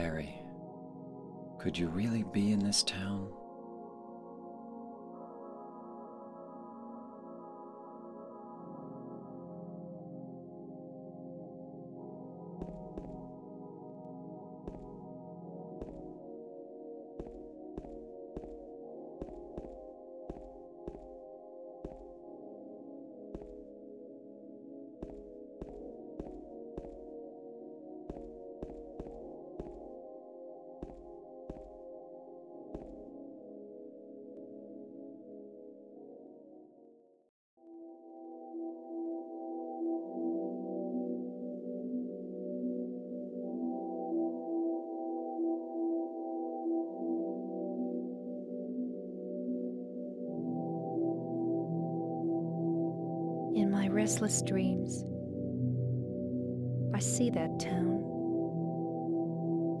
Mary, could you really be in this town? Restless dreams, I see that town,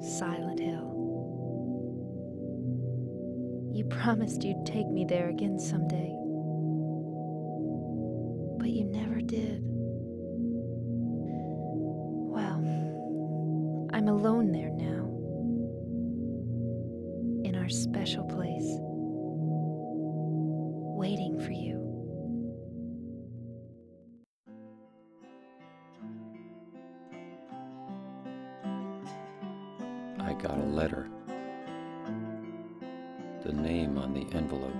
Silent Hill. You promised you'd take me there again someday, The name on the envelope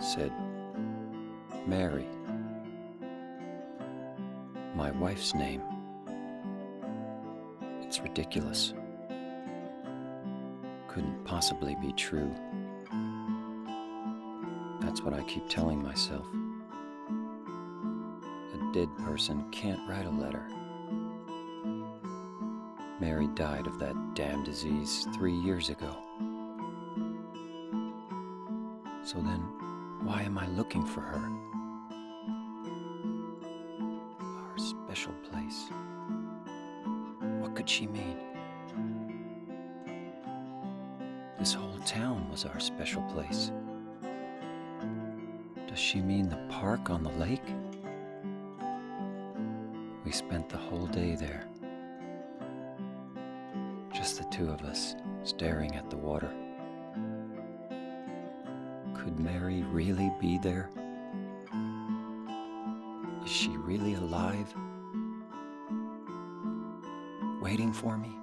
said Mary. My wife's name. It's ridiculous. Couldn't possibly be true. That's what I keep telling myself. A dead person can't write a letter. Mary died of that damn disease three years ago. So then, why am I looking for her? Our special place. What could she mean? This whole town was our special place. Does she mean the park on the lake? We spent the whole day there. Just the two of us, staring at the water. Could Mary really be there? Is she really alive? Waiting for me?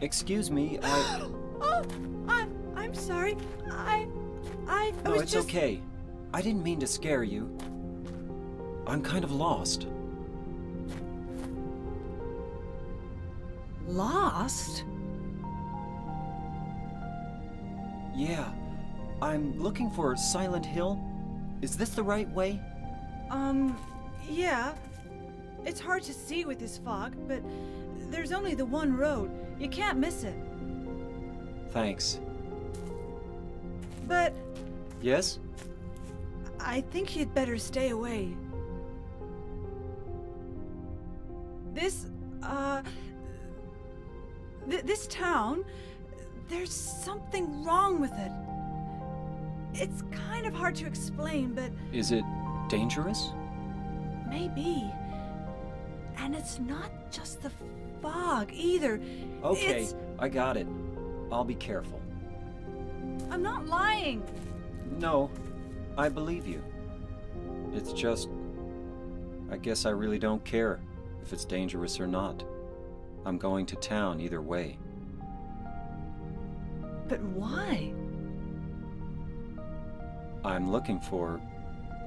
Excuse me, I. Oh, I, I'm sorry. I, I, I No, was it's just... okay. I didn't mean to scare you. I'm kind of lost. Lost? Yeah. I'm looking for Silent Hill. Is this the right way? Um, yeah. It's hard to see with this fog, but there's only the one road. You can't miss it. Thanks. But Yes? I think you'd better stay away. This, uh. Th- this town, there's something wrong with it. It's kind of hard to explain, but Is it dangerous? maybe. And it's not just the fog either. Okay, It's. I got it. I'll be careful. I'm not lying. No, I believe you. It's just. I guess I really don't care if it's dangerous or not. I'm going to town either way. But why? I'm looking for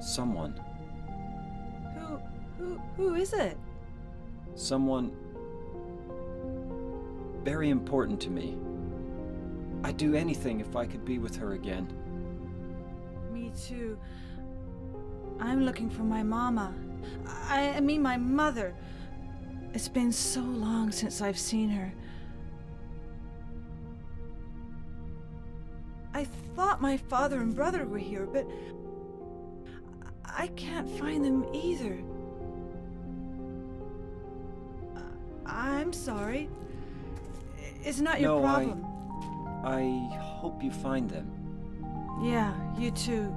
someone. Who. Who. Who is it? Someone very important to me. I'd do anything if I could be with her again. Me too. I'm looking for my mama. I, I mean, my mother. It's been so long since I've seen her. I thought my father and brother were here, but I can't find them either. I'm sorry. It's not your No, I- problem. I hope you find them. Yeah, you too.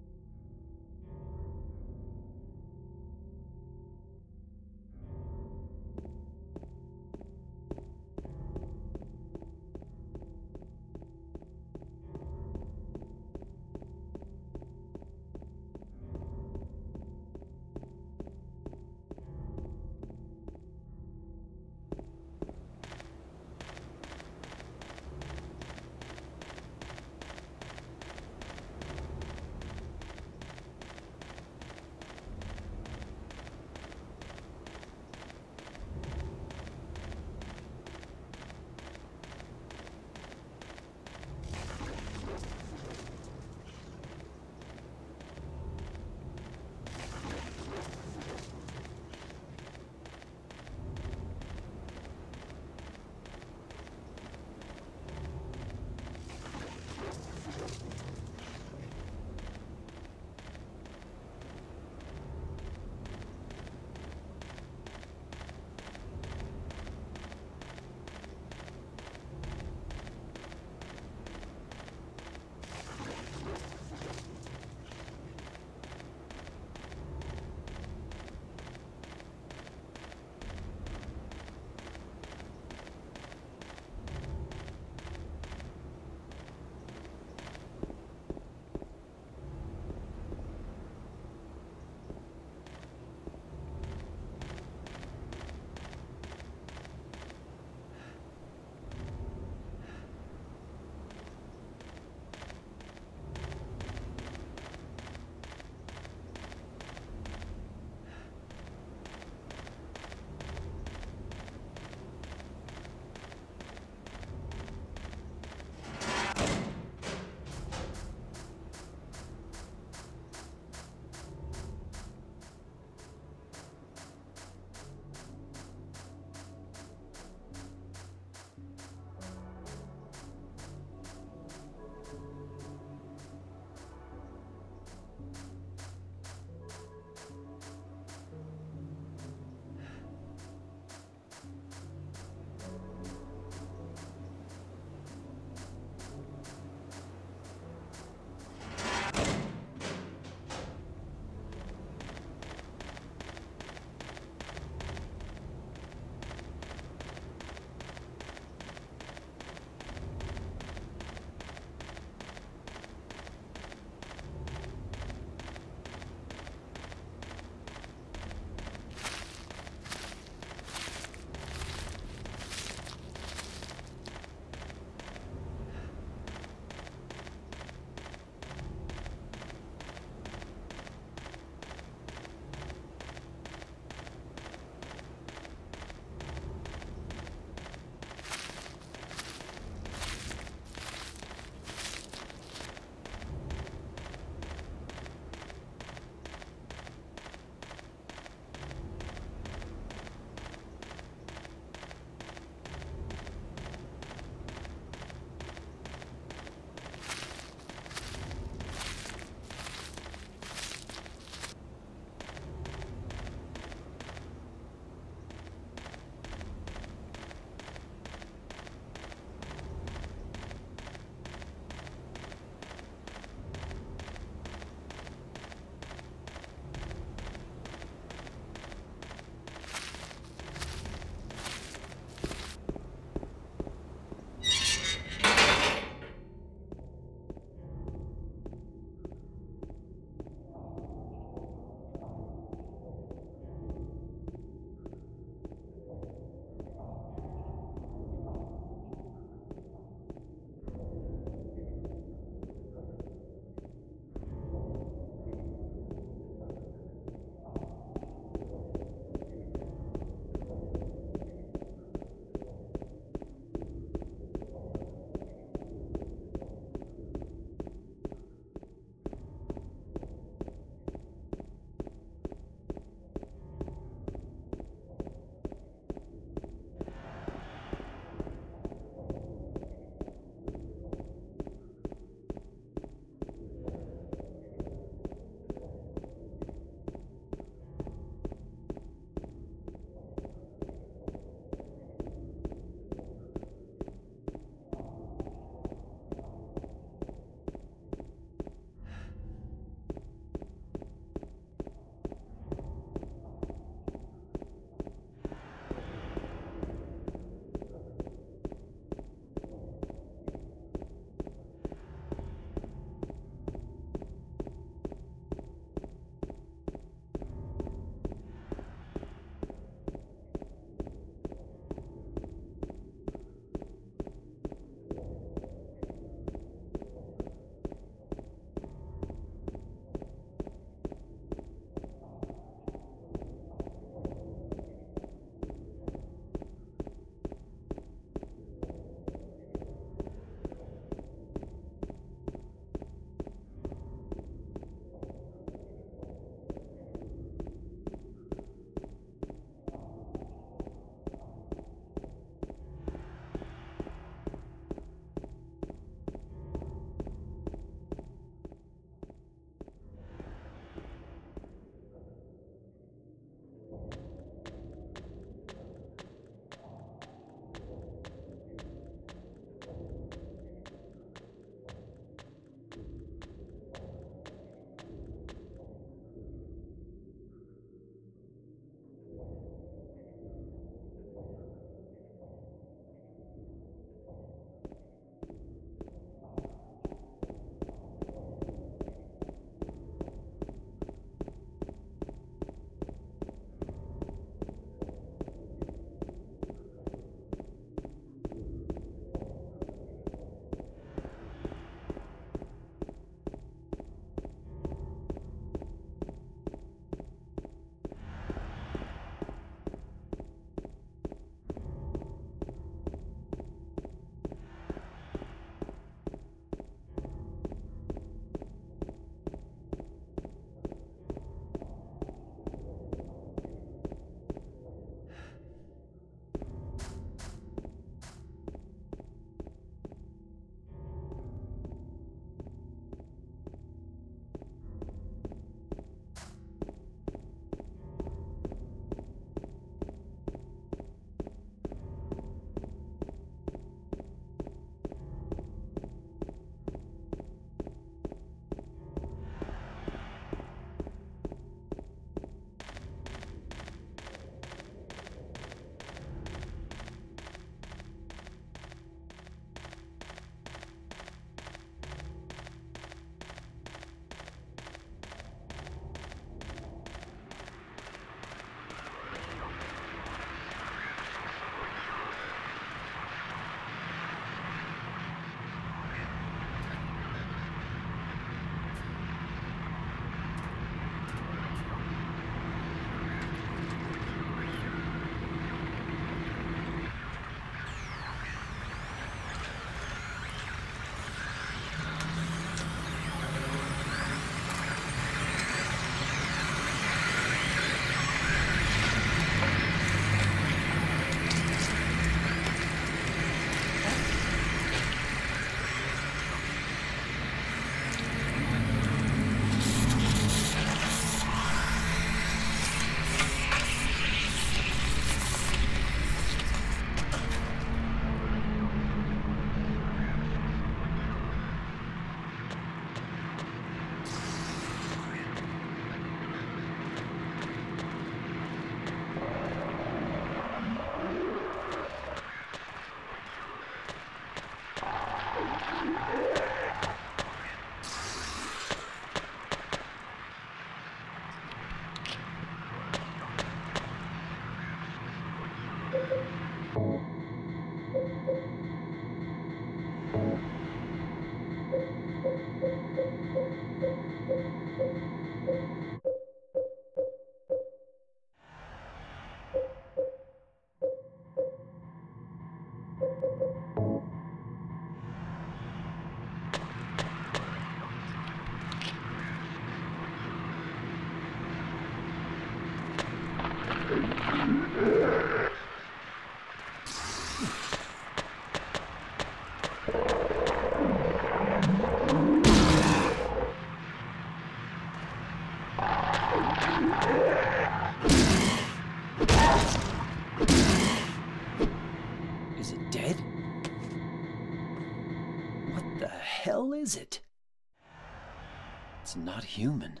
Not human.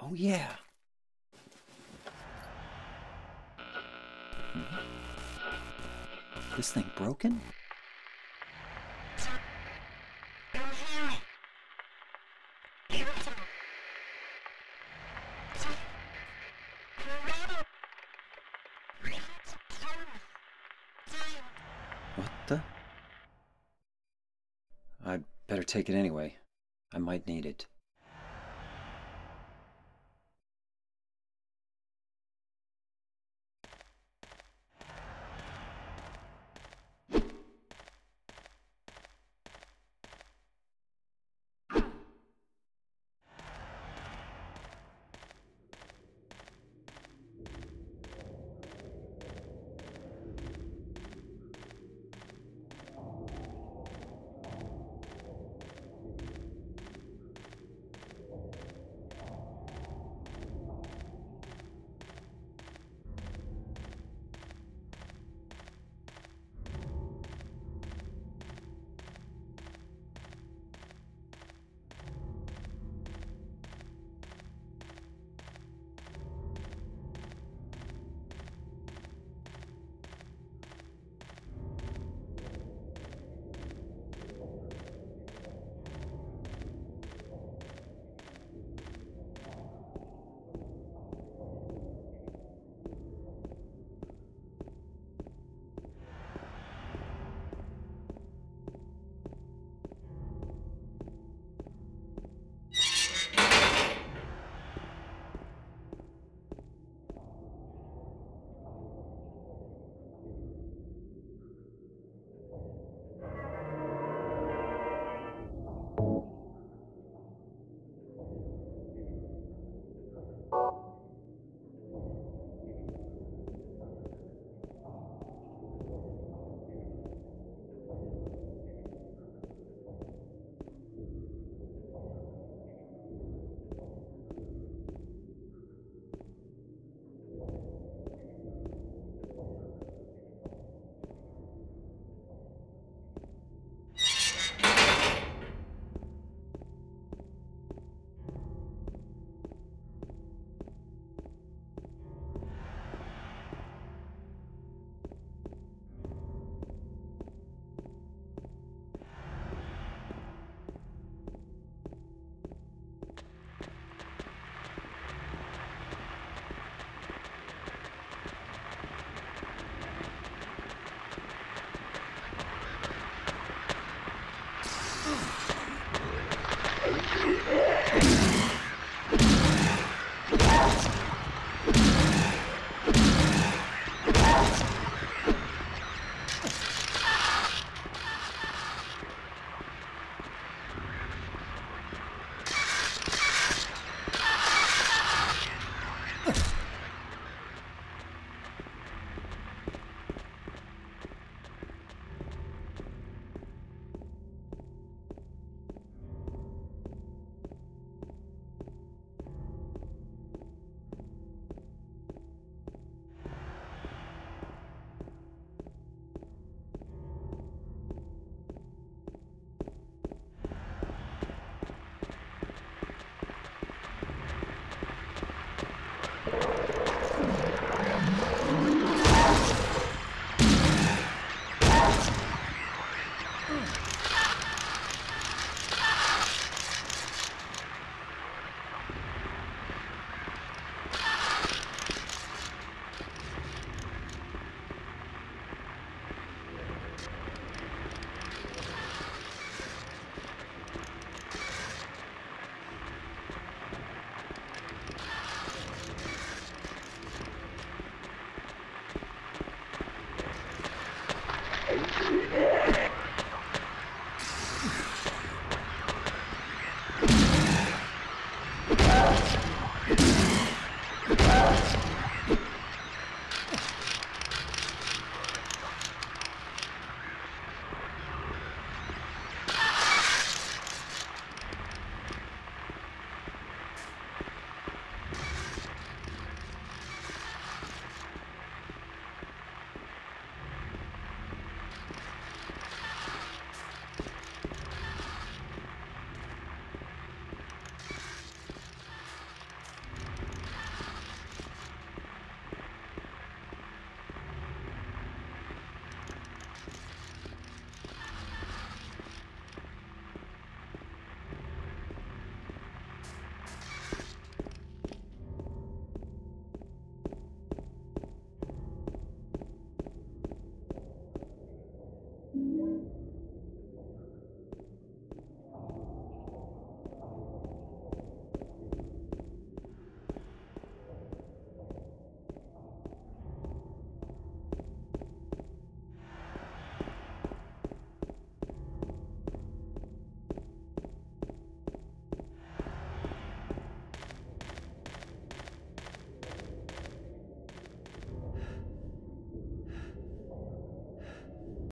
Oh, yeah. This thing broken? What the? I'd better take it anyway. I might need it.